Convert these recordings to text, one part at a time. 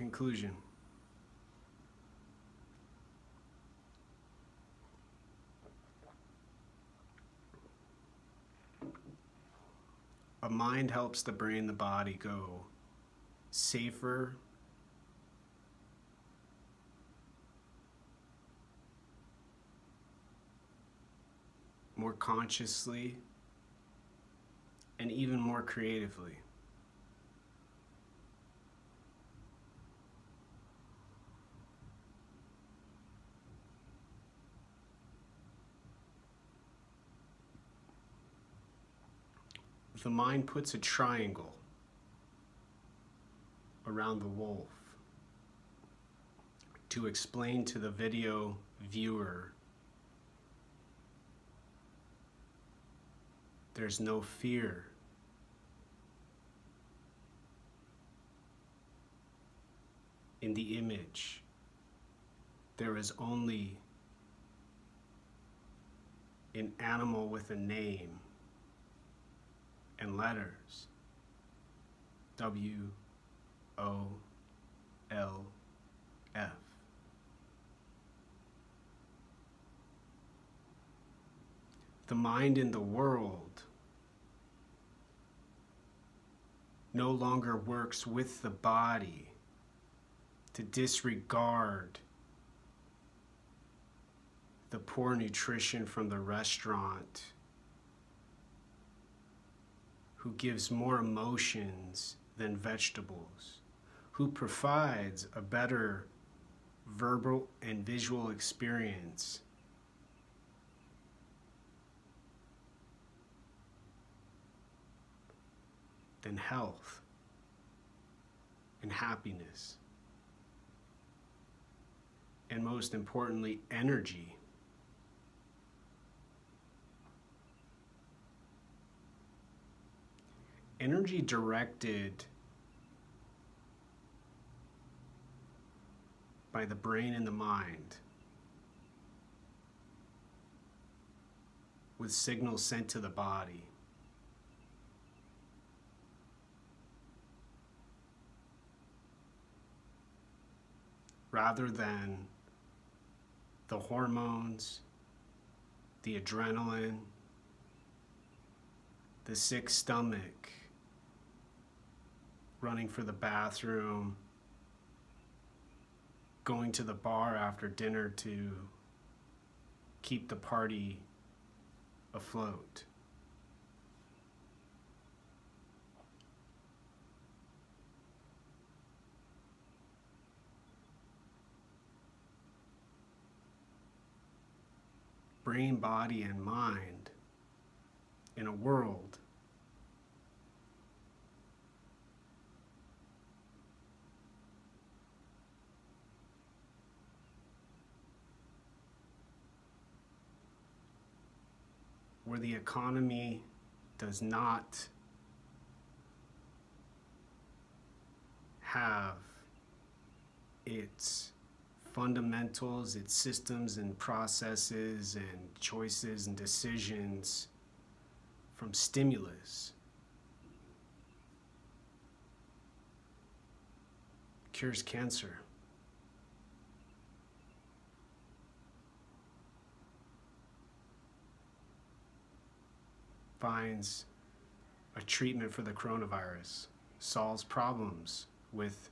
Conclusion. A mind helps the brain, the body go safer, more consciously, and even more creatively. The mind puts a triangle around the wolf to explain to the video viewer there's no fear. In the image, there is only an animal with a name and letters. W O L F. The mind in the world no longer works with the body to disregard the poor nutrition from the restaurant who gives more emotions than vegetables, who provides a better verbal and visual experience. Than health and happiness. And most importantly, energy. Energy directed by the brain and the mind with signals sent to the body. Rather than the hormones, the adrenaline, the sick stomach, running for the bathroom, going to the bar after dinner to keep the party afloat. Brain, body, and mind in a world where the economy does not have its fundamentals, its systems and processes and choices and decisions from stimulus. Cures cancer. Finds a treatment for the coronavirus, solves problems with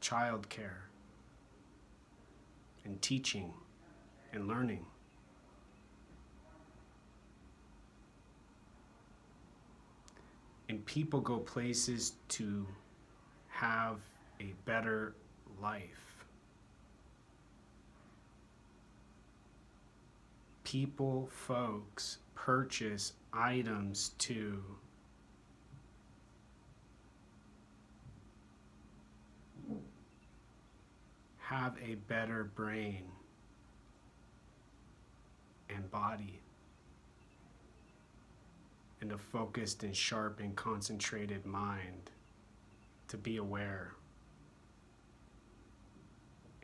childcare and teaching and learning. And people go places to have a better life. People, folks, purchase items to. Have a better brain and body. And a focused and sharp and concentrated mind to be aware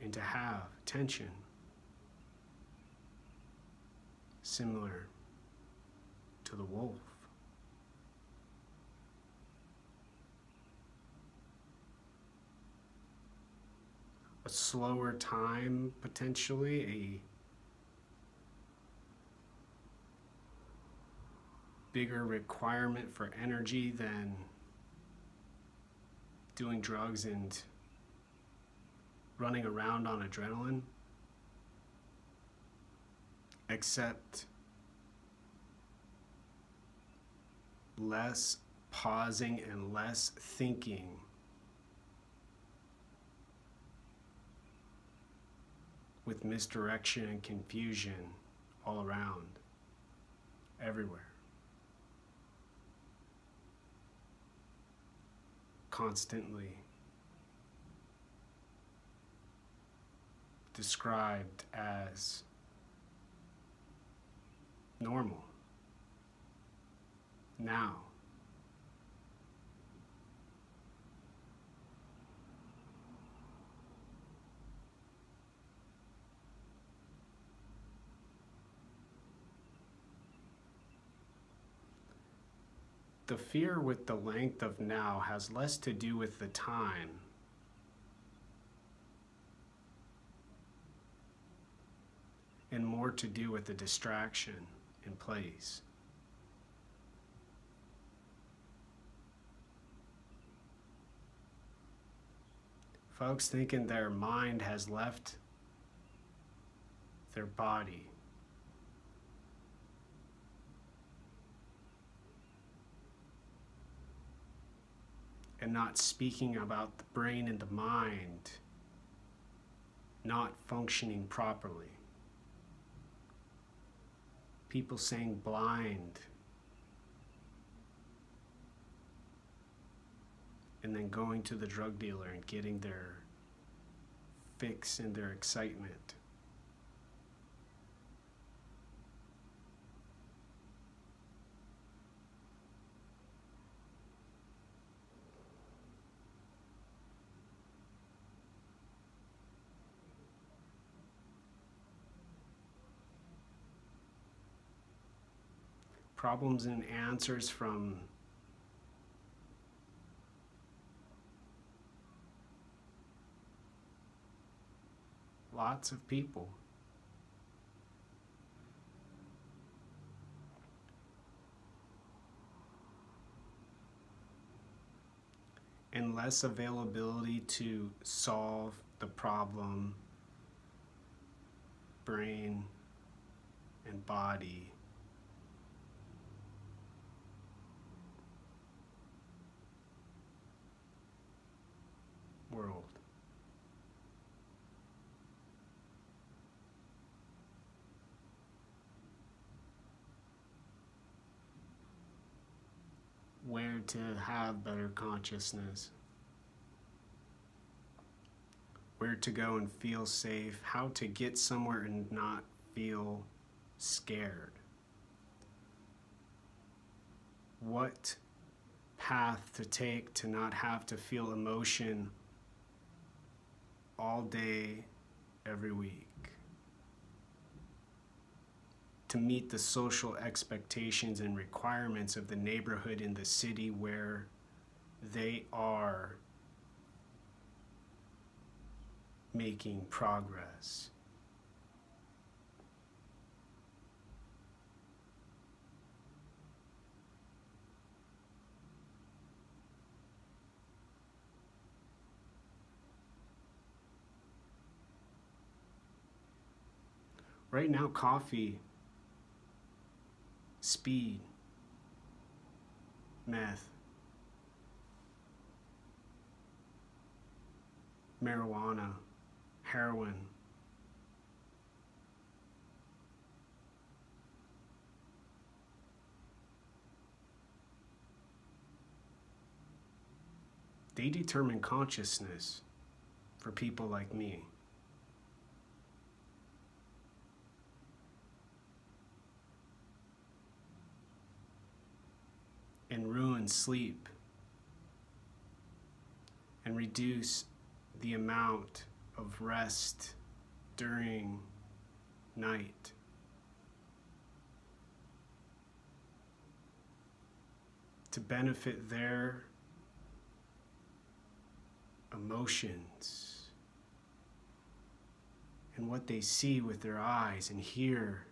and to have tension similar to the wolf. A slower time, potentially, a bigger requirement for energy than doing drugs and running around on adrenaline, except less pausing and less thinking. With misdirection and confusion all around, everywhere. Constantly described as normal. Now. The fear with the length of now has less to do with the time. And more to do with the distraction in place. Folks thinking their mind has left their body. And not speaking about the brain and the mind not functioning properly. People saying blind and then going to the drug dealer and getting their fix and their excitement. Problems and answers from lots of people. And less availability to solve the problem, brain and body. World. where to have better consciousness, where to go and feel safe, how to get somewhere and not feel scared. What path to take to not have to feel emotion all day, every week to meet the social expectations and requirements of the neighborhood in the city where they are making progress. Right now, coffee speed, meth, marijuana, heroin. They determine consciousness for people like me. And ruin sleep and reduce the amount of rest during night. To benefit their emotions and what they see with their eyes and hear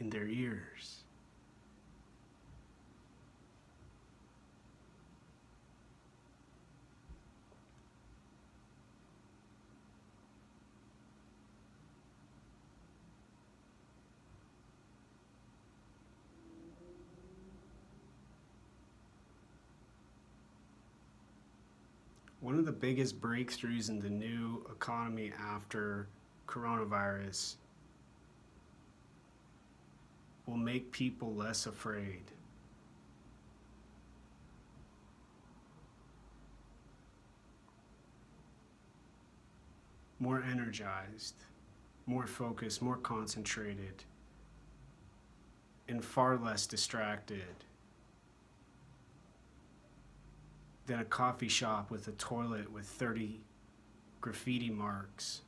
in their ears. one of the biggest breakthroughs in the new economy after coronavirus will make people less afraid. More energized, more focused, more concentrated, and far less distracted. than a coffee shop with a toilet with 30 graffiti marks.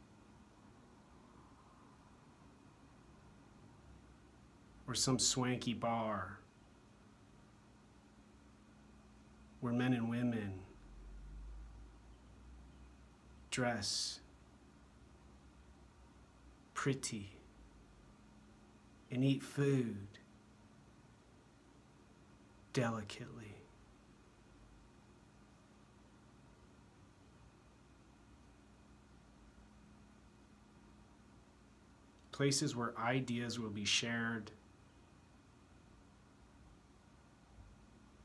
Or some swanky bar where men and women dress pretty and eat food delicately. places where ideas will be shared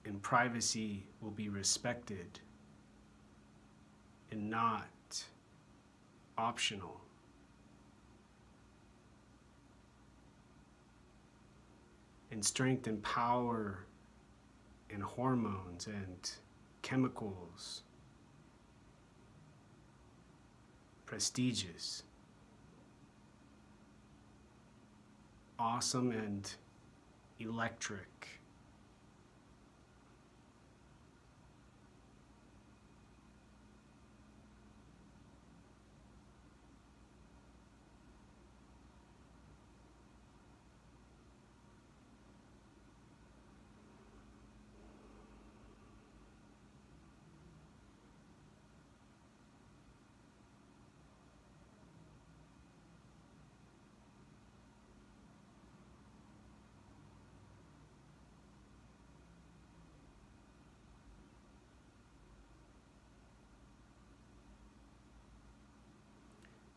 and privacy will be respected and not optional. And strength and power and hormones and chemicals, prestigious. awesome and electric.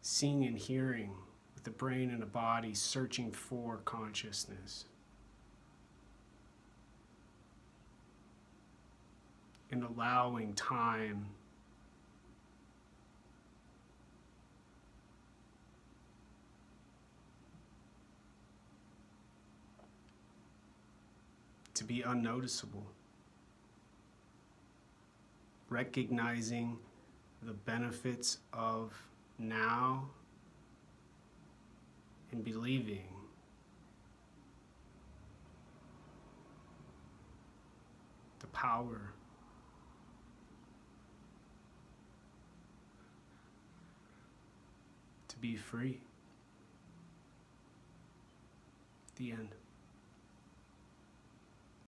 Seeing and hearing with the brain and the body searching for consciousness. And allowing time to be unnoticeable. Recognizing the benefits of now and believing the power to be free. The end.